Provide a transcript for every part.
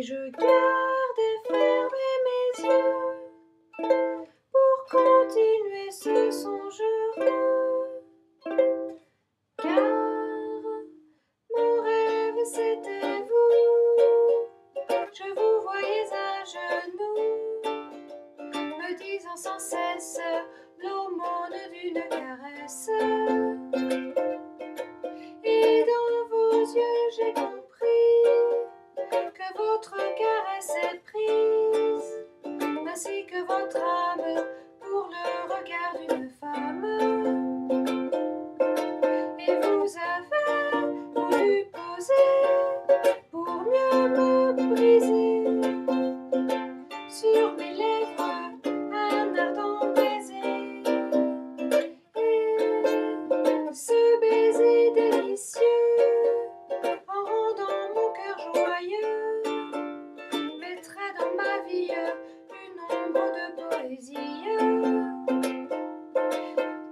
et je gardais fermé mes yeux pour continuer ce songe heureux. Car mon rêve c'était vous, je vous voyais à genoux, me disant sans cesse l'aumône d'une caresse. Votre âme pour le regard d'une femme. Et vous avez voulu poser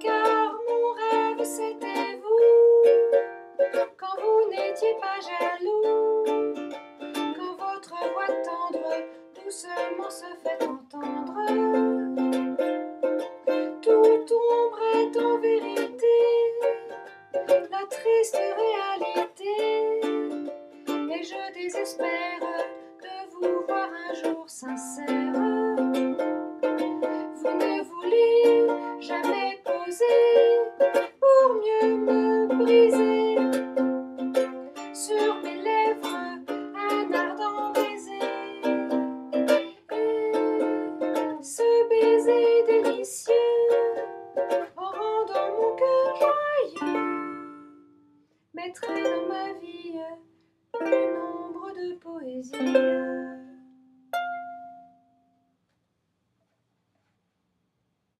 Car mon rêve c'était vous, quand vous n'étiez pas jaloux, quand votre voix tendre doucement se fait entendre. Toute ombre est en vérité. La triste réalité, et je désespère de vous voir un jour sincère. Sur mes lèvres un ardent baiser. Et ce baiser délicieux, en rendant mon cœur joyeux, mettrait dans ma vie